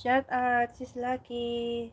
Shout out, sis Lucky.